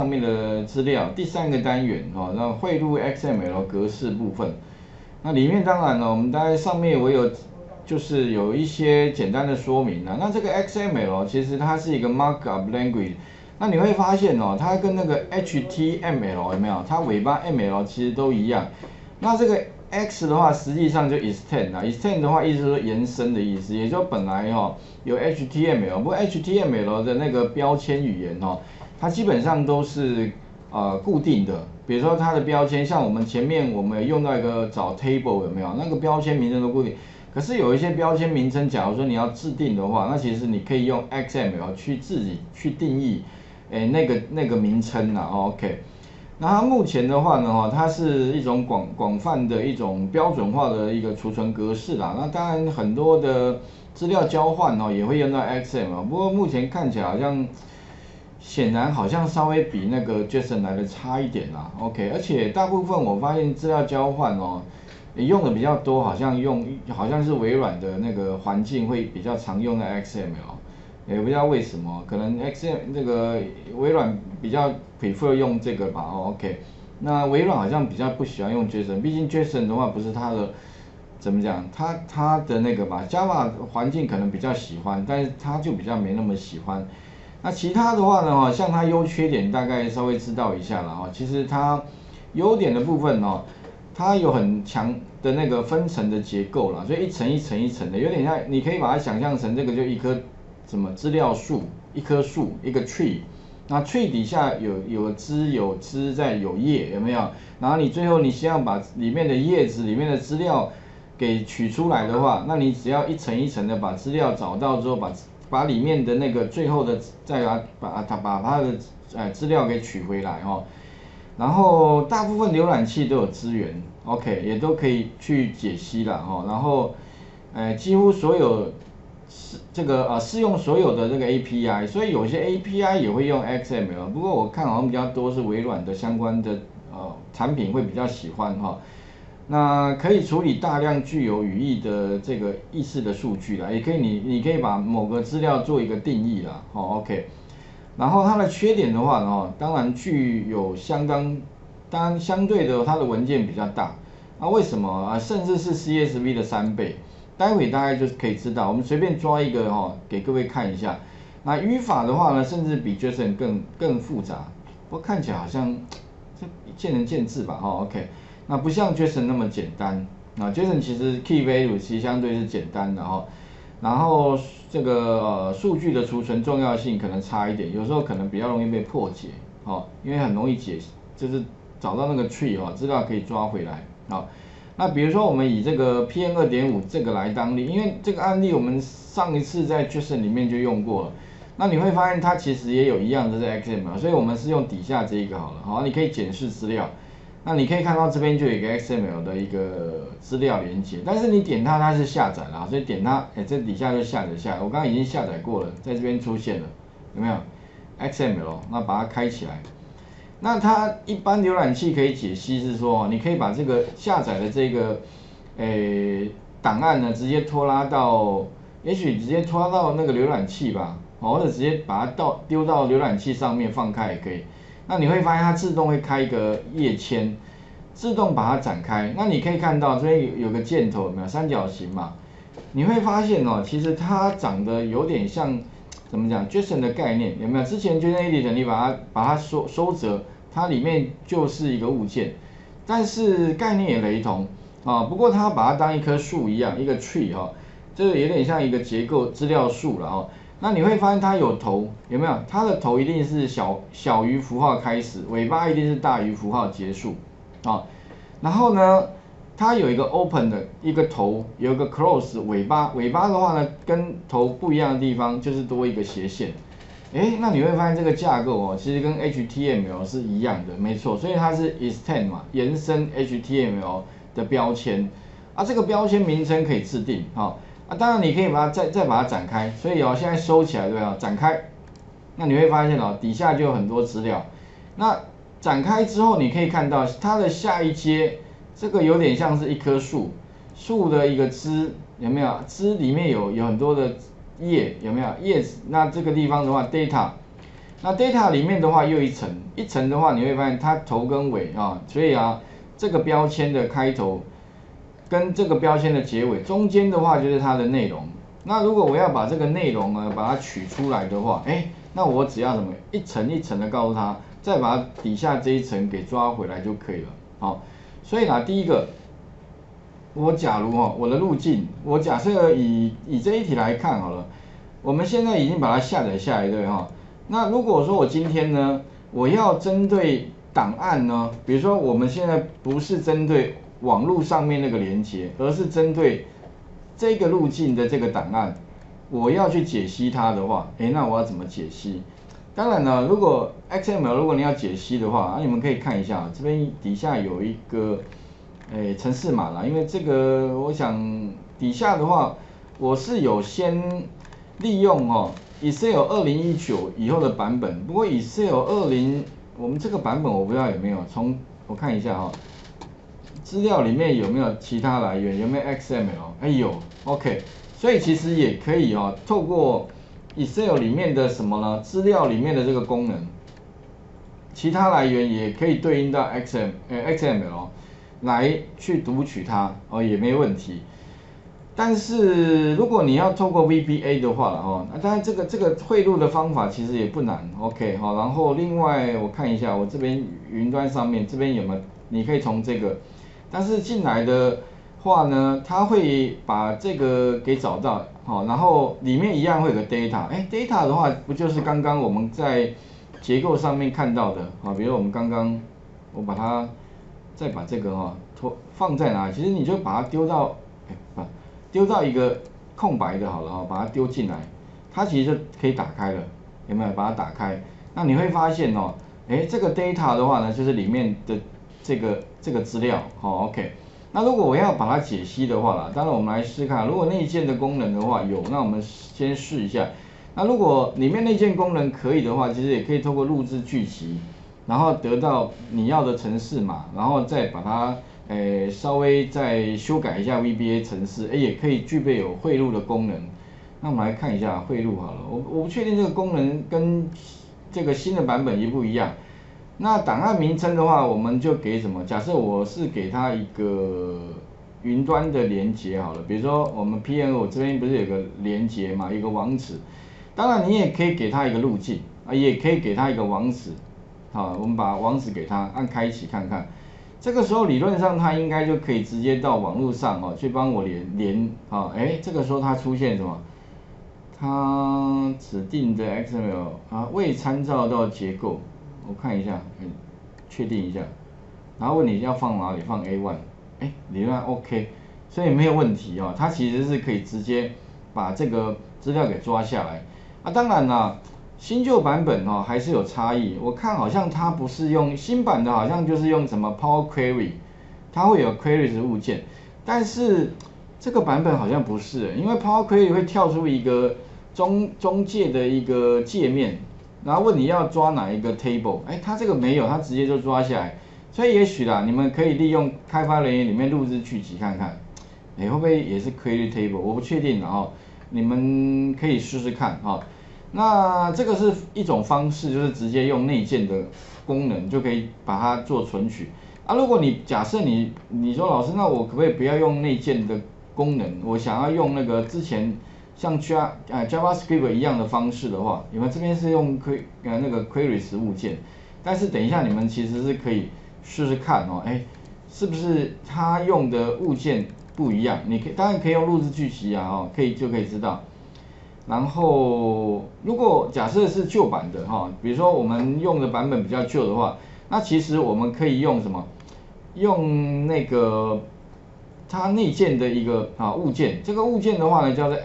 上面的资料，第三个单元哦，那汇入 XML 格式部分。那里面当然了，我们大概上面我有就是有一些简单的说明啊。那这个 XML 其实它是一个 Markup Language。那你会发现哦，它跟那个 HTML 有没有？它尾巴 ML 其实都一样。那这个 X 的话，实际上就 extend 啊，extend 的话意思说延伸的意思，也就本来哈有 HTML，不过 HTML 的那个标签语言哦，它基本上都是呃固定的。比如说它的标签，像我们前面我们用到一个找 table 有没有？那个标签名称都固定。可是有一些标签名称，假如说你要制定的话，那其实你可以用 XML 去自己去定义。诶，那个那个名称呐，OK，那它目前的话呢，哈，它是一种广广泛的一种标准化的一个储存格式啦。那当然很多的资料交换哦，也会用到 XML，不过目前看起来好像，显然好像稍微比那个 JSON 来的差一点啦，OK，而且大部分我发现资料交换哦，用的比较多，好像用好像是微软的那个环境会比较常用的 XML。也不知道为什么，可能 XM 那个微软比较 prefer 用这个吧，OK。那微软好像比较不喜欢用 JSON，毕竟 JSON 的话不是它的，怎么讲？它它的那个吧，Java 环境可能比较喜欢，但是它就比较没那么喜欢。那其他的话呢，哈，像它优缺点大概稍微知道一下了哈。其实它优点的部分哦，它有很强的那个分层的结构了，所以一层一层一层的，有点像，你可以把它想象成这个就一棵。什么资料树？一棵树，一个 tree，那 tree 底下有有枝有枝在有叶，有没有？然后你最后你希望把里面的叶子里面的资料给取出来的话，那你只要一层一层的把资料找到之后，把把里面的那个最后的再把把它把它的呃资料给取回来哦。然后大部分浏览器都有资源，OK，也都可以去解析了哈。然后呃几乎所有。是这个呃适用所有的这个 API，所以有些 API 也会用 XML。不过我看好像比较多是微软的相关的呃产品会比较喜欢哈。那可以处理大量具有语义的这个意思的数据啦，也可以你你可以把某个资料做一个定义啦，哦 OK。然后它的缺点的话呢，当然具有相当当然相对的它的文件比较大，那为什么啊？甚至是 CSV 的三倍。待会大概就可以知道，我们随便抓一个哈，给各位看一下。那语法的话呢，甚至比 JSON 更更复杂，不过看起来好像这见仁见智吧哈。OK，那不像 Jason 那么简单。那 Jason 其实 key value 其相对是简单的哈，然后这个呃数据的储存重要性可能差一点，有时候可能比较容易被破解，哦，因为很容易解，就是找到那个 tree 哈，资料可以抓回来，好。那比如说，我们以这个 PM 二点五这个来当例，因为这个案例我们上一次在 Jason 里面就用过了。那你会发现它其实也有一样的在 XML，所以我们是用底下这一个好了。好，你可以检视资料。那你可以看到这边就有一个 XML 的一个资料连接，但是你点它它是下载了，所以点它，哎，这底下就下载下来。我刚刚已经下载过了，在这边出现了，有没有 XML？那把它开起来。那它一般浏览器可以解析是说，你可以把这个下载的这个诶档案呢，直接拖拉到，也许直接拖拉到那个浏览器吧，或者直接把它到丢到浏览器上面放开也可以。那你会发现它自动会开一个页签，自动把它展开。那你可以看到这边有有个箭头，有没有三角形嘛？你会发现哦，其实它长得有点像怎么讲？JSON 的概念有没有？之前 JSON Editor 你把它把它收收折。它里面就是一个物件，但是概念也雷同啊。不过它把它当一棵树一样，一个 tree 哈，这个有点像一个结构资料树了哦。那你会发现它有头，有没有？它的头一定是小小于符号开始，尾巴一定是大于符号结束啊。然后呢，它有一个 open 的一个头，有一个 close 尾巴，尾巴的话呢，跟头不一样的地方就是多一个斜线。哎，那你会发现这个架构哦，其实跟 HTML 是一样的，没错，所以它是 extend 嘛，延伸 HTML 的标签啊，这个标签名称可以制定哈当然你可以把它再再把它展开，所以哦，现在收起来对吧？展开，那你会发现哦，底下就有很多资料，那展开之后，你可以看到它的下一阶，这个有点像是一棵树，树的一个枝有没有？枝里面有有很多的。叶有没有叶子？那这个地方的话，data，那 data 里面的话又一层，一层的话你会发现它头跟尾啊，所以啊这个标签的开头跟这个标签的结尾中间的话就是它的内容。那如果我要把这个内容呢把它取出来的话，哎，那我只要什么一层一层的告诉他，再把底下这一层给抓回来就可以了。好，所以呢第一个。我假如哈，我的路径，我假设以以这一题来看好了，我们现在已经把它下载下来对哈。那如果说我今天呢，我要针对档案呢，比如说我们现在不是针对网络上面那个连接，而是针对这个路径的这个档案，我要去解析它的话，诶，那我要怎么解析？当然呢，如果 XML 如果你要解析的话，啊你们可以看一下这边底下有一个。诶，城市码啦，因为这个，我想底下的话，我是有先利用哦，Excel 二零一九以后的版本，不过 Excel 二零，我们这个版本我不知道有没有，从我看一下哈，资料里面有没有其他来源，有没有 XML？哎有，OK，所以其实也可以哦，透过 Excel 里面的什么呢？资料里面的这个功能，其他来源也可以对应到 XM，呃 XML。来去读取它哦也没问题，但是如果你要透过 VBA 的话了哦，那当然这个这个汇入的方法其实也不难，OK 好，然后另外我看一下我这边云端上面这边有没有，你可以从这个，但是进来的话呢，它会把这个给找到好，然后里面一样会有个 data，哎 data 的话不就是刚刚我们在结构上面看到的啊，比如我们刚刚我把它。再把这个哈拖放在哪？其实你就把它丢到，哎不，丢到一个空白的好了哈，把它丢进来，它其实就可以打开了，有没有？把它打开，那你会发现哦，哎这个 data 的话呢，就是里面的这个这个资料，好 OK。那如果我要把它解析的话啦，当然我们来试看，如果内建的功能的话有，那我们先试一下。那如果里面内建功能可以的话，其实也可以透过录制聚集。然后得到你要的城市码，然后再把它诶稍微再修改一下 VBA 城市，诶也可以具备有汇入的功能。那我们来看一下汇入好了，我我不确定这个功能跟这个新的版本一不一样。那档案名称的话，我们就给什么？假设我是给它一个云端的连接好了，比如说我们 p n o 这边不是有个连接嘛，一个网址。当然你也可以给它一个路径啊，也可以给它一个网址。好，我们把网址给他按开启看看，这个时候理论上他应该就可以直接到网络上哦，去帮我连连啊，哎，这个时候它出现什么？它指定的 XML 啊未参照到结构，我看一下，嗯，确定一下，然后问你要放哪里，放 A one，哎，理论 OK，所以没有问题哦，它其实是可以直接把这个资料给抓下来。啊，当然啦。新旧版本哦还是有差异，我看好像它不是用新版的，好像就是用什么 Power Query，它会有 Query 的物件，但是这个版本好像不是，因为 Power Query 会跳出一个中中介的一个界面，然后问你要抓哪一个 Table，哎，它这个没有，它直接就抓下来，所以也许啦，你们可以利用开发人员里面录制去集看看，哎，会不会也是 Query Table，我不确定的哦，你们可以试试看哈。那这个是一种方式，就是直接用内建的功能就可以把它做存取啊。如果你假设你你说老师，那我可不可以不要用内建的功能？我想要用那个之前像 Java 呃 JavaScript 一样的方式的话，你们这边是用 Qu 呃那个 queries 物件，但是等一下你们其实是可以试试看哦，哎，是不是它用的物件不一样？你可以当然可以用录制聚集啊，哦，可以就可以知道。然后，如果假设是旧版的哈，比如说我们用的版本比较旧的话，那其实我们可以用什么？用那个它内建的一个啊物件，这个物件的话呢叫做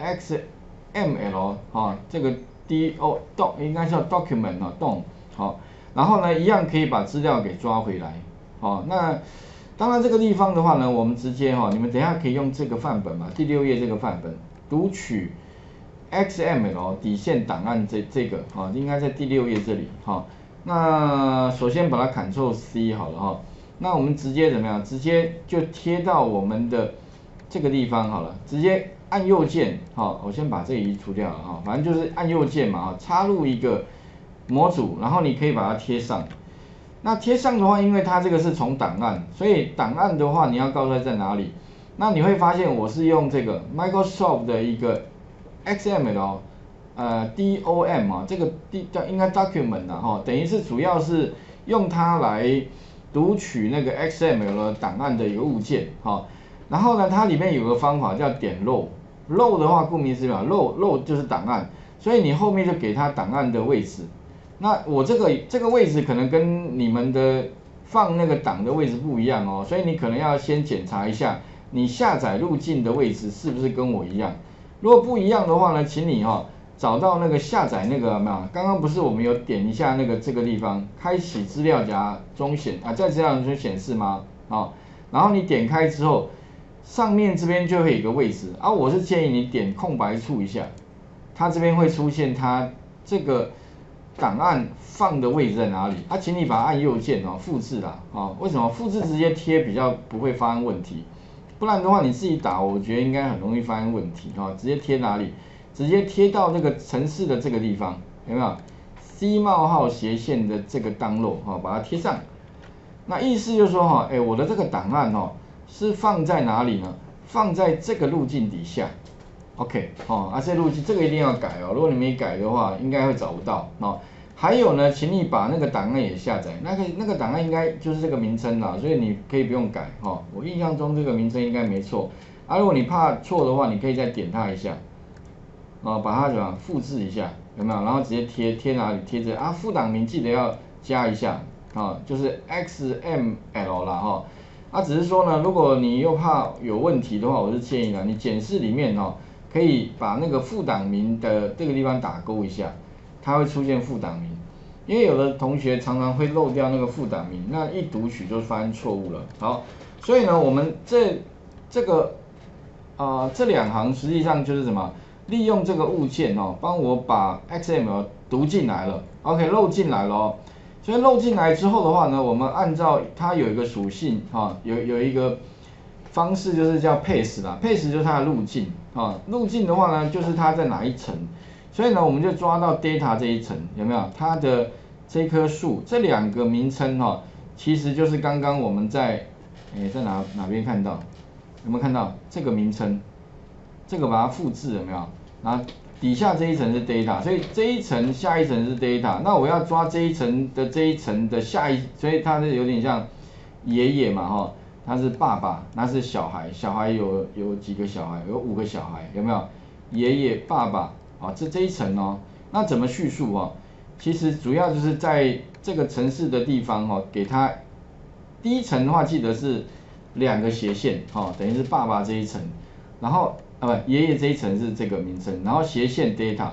XML 哈，这个 D O doc 应该叫 document 啊 DOM 好，然后呢一样可以把资料给抓回来，好，那当然这个地方的话呢，我们直接哈，你们等下可以用这个范本嘛，第六页这个范本读取。XML 底线档案这这个啊，应该在第六页这里哈。那首先把它 Ctrl C 好了哈。那我们直接怎么样？直接就贴到我们的这个地方好了。直接按右键好，我先把这移除掉了哈。反正就是按右键嘛哈，插入一个模组，然后你可以把它贴上。那贴上的话，因为它这个是从档案，所以档案的话你要告诉它在哪里。那你会发现我是用这个 Microsoft 的一个 XML，呃 DOM 啊，这个 D 叫应该 document 啊哈，等于是主要是用它来读取那个 XML 的档案的一个物件哈。然后呢，它里面有个方法叫点漏，漏的话顾名思义嘛，漏漏就是档案，所以你后面就给它档案的位置。那我这个这个位置可能跟你们的放那个档的位置不一样哦，所以你可能要先检查一下你下载路径的位置是不是跟我一样。如果不一样的话呢，请你哈找到那个下载那个嘛，刚刚不是我们有点一下那个这个地方，开启资料夹中显啊，在资料夹中显示吗？啊，然后你点开之后，上面这边就会有个位置啊，我是建议你点空白处一下，它这边会出现它这个。档案放的位置在哪里？啊，请你把它按右键哦，复制啦，啊，为什么复制直接贴比较不会发生问题？不然的话你自己打，我觉得应该很容易发生问题哈。直接贴哪里？直接贴到那个城市的这个地方，有没有？C 冒号斜线的这个当落哈，把它贴上。那意思就是说哈，哎，我的这个档案哦是放在哪里呢？放在这个路径底下。OK，哦，啊，这路径这个一定要改哦，如果你没改的话，应该会找不到哦。还有呢，请你把那个档案也下载，那个那个档案应该就是这个名称啦，所以你可以不用改哈。我印象中这个名称应该没错。啊，如果你怕错的话，你可以再点它一下，哦，把它怎么复制一下，有没有？然后直接贴贴哪里贴着啊？副档名记得要加一下啊，就是 XML 啦哈。啊，只是说呢，如果你又怕有问题的话，我是建议呢，你检视里面哦。可以把那个副档名的这个地方打勾一下，它会出现副档名，因为有的同学常常会漏掉那个副档名，那一读取就发生错误了。好，所以呢，我们这这个啊这两行实际上就是什么？利用这个物件哦，帮我把 XML 读进来了，OK，漏进来了哦。所以漏进来之后的话呢，我们按照它有一个属性哈，有有一个。方式就是叫 pace 啦，pace 就是它的路径啊，路径的话呢，就是它在哪一层，所以呢，我们就抓到 data 这一层，有没有？它的这棵树这两个名称哈，其实就是刚刚我们在诶在哪哪边看到，有没有看到这个名称？这个把它复制有没有？然后底下这一层是 data，所以这一层下一层是 data，那我要抓这一层的这一层的下一，所以它是有点像爷爷嘛哈。他是爸爸，那是小孩，小孩有有几个小孩？有五个小孩，有没有？爷爷、爸爸，啊，这这一层哦，那怎么叙述哦？其实主要就是在这个城市的地方哦，给他第一层的话，记得是两个斜线，哈，等于是爸爸这一层，然后啊不，爷爷这一层是这个名称，然后斜线 data，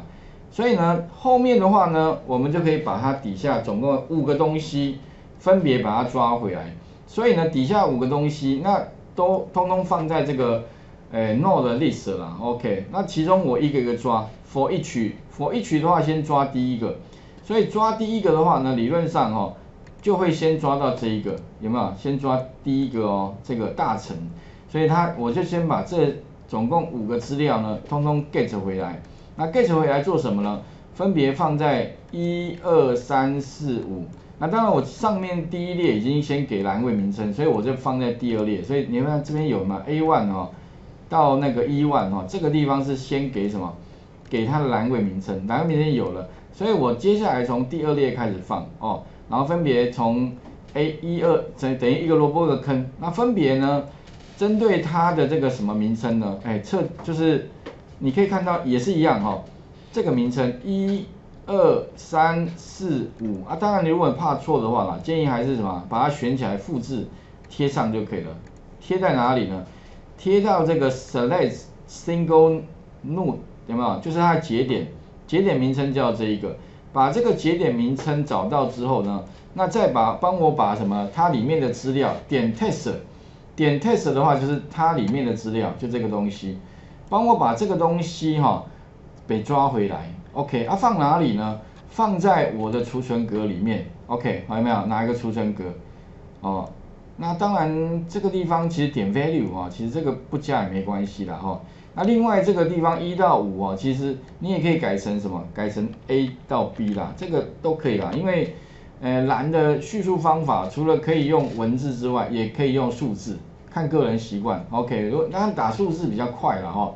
所以呢，后面的话呢，我们就可以把它底下总共五个东西分别把它抓回来。所以呢，底下五个东西，那都通通放在这个，诶，node list 啦，OK。那其中我一个一个抓，for each，for each 的话先抓第一个。所以抓第一个的话呢，理论上哦，就会先抓到这一个，有没有？先抓第一个哦，这个大臣。所以它，我就先把这总共五个资料呢，通通 get 回来。那 get 回来做什么呢？分别放在一二三四五。那当然，我上面第一列已经先给栏位名称，所以我就放在第二列。所以你看这边有嘛？A one 哦，到那个 E one 哦，这个地方是先给什么？给它的栏位名称，栏位名称有了，所以我接下来从第二列开始放哦，然后分别从 A 一二等等于一个萝卜一个坑，那分别呢，针对它的这个什么名称呢？哎，测就是你可以看到也是一样哈，这个名称一。二三四五啊，当然你如果怕错的话啦，建议还是什么，把它选起来复制贴上就可以了。贴在哪里呢？贴到这个 select single node 有没有？就是它的节点，节点名称叫这一个。把这个节点名称找到之后呢，那再把帮我把什么它里面的资料点 test，点 test 的话就是它里面的资料就这个东西，帮我把这个东西哈被抓回来。OK，啊放哪里呢？放在我的储存格里面。OK，好有没有？哪一个储存格？哦，那当然这个地方其实点 value 啊，其实这个不加也没关系的哈。那另外这个地方一到五哦，其实你也可以改成什么？改成 A 到 B 啦，这个都可以啦。因为呃蓝的叙述方法除了可以用文字之外，也可以用数字，看个人习惯。OK，如果当然打数字比较快了哈。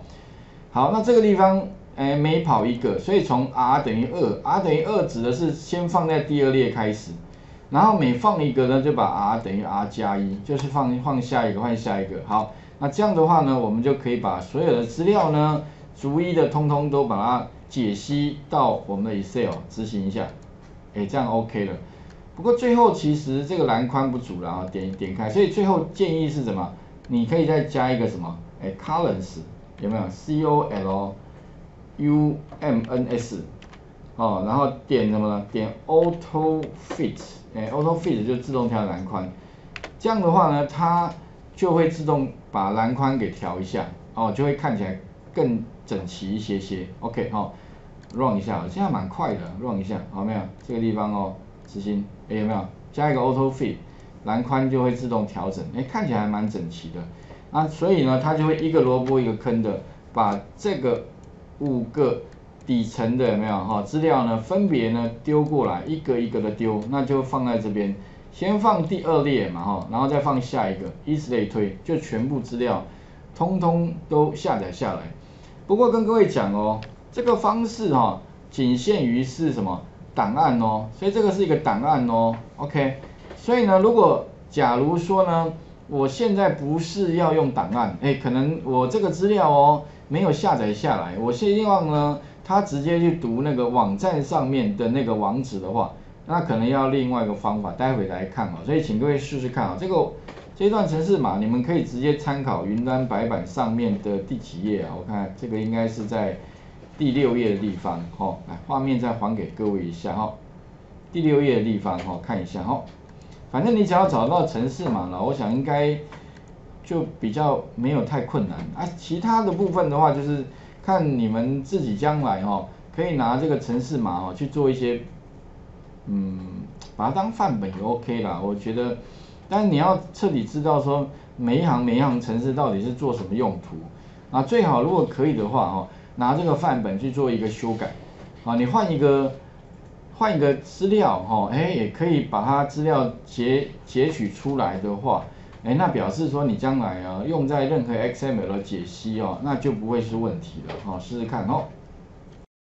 好，那这个地方诶每跑一个，所以从 R 等于二，R 等于二指的是先放在第二列开始，然后每放一个呢就把 R 等于 R 加一，就是放放下一个换下一个。好。那这样的话呢，我们就可以把所有的资料呢，逐一的通通都把它解析到我们的 Excel 执行一下，哎，这样 OK 了。不过最后其实这个栏宽不足了啊，点点开，所以最后建议是什么？你可以再加一个什么？哎，Columns 有没有？C O L U M N S 哦，然后点什么呢？点 Auto Fit，哎，Auto Fit 就自动调栏宽。这样的话呢，它就会自动把栏宽给调一下，哦，就会看起来更整齐一些些。OK，哦，run 一下，现在蛮快的，run 一下，好没有？这个地方哦，执行，哎有没有？加一个 auto fit，栏宽就会自动调整，哎，看起来还蛮整齐的。那，所以呢，它就会一个萝卜一个坑的，把这个五个底层的有没有哈资料呢，分别呢丢过来，一个一个的丢，那就放在这边。先放第二列嘛哈，然后再放下一个，以此类推，就全部资料通通都下载下来。不过跟各位讲哦，这个方式哈，仅限于是什么档案哦，所以这个是一个档案哦，OK。所以呢，如果假如说呢，我现在不是要用档案，哎，可能我这个资料哦没有下载下来，我希望呢，它直接去读那个网站上面的那个网址的话。那可能要另外一个方法，待会来看啊，所以请各位试试看啊。这个这段程式码，你们可以直接参考云端白板上面的第几页啊？我看这个应该是在第六页的地方，哈，来画面再还给各位一下哈。第六页的地方哈，看一下哈。反正你只要找到城市码了，我想应该就比较没有太困难啊。其他的部分的话，就是看你们自己将来哈，可以拿这个城市码哦去做一些。嗯，把它当范本也 OK 啦，我觉得，但你要彻底知道说每一行每一行城市到底是做什么用途，啊，最好如果可以的话哦，拿这个范本去做一个修改，啊，你换一个换一个资料哈，哎，也可以把它资料截截取出来的话，哎，那表示说你将来啊用在任何 XML 的解析哦，那就不会是问题了，哈，试试看哦。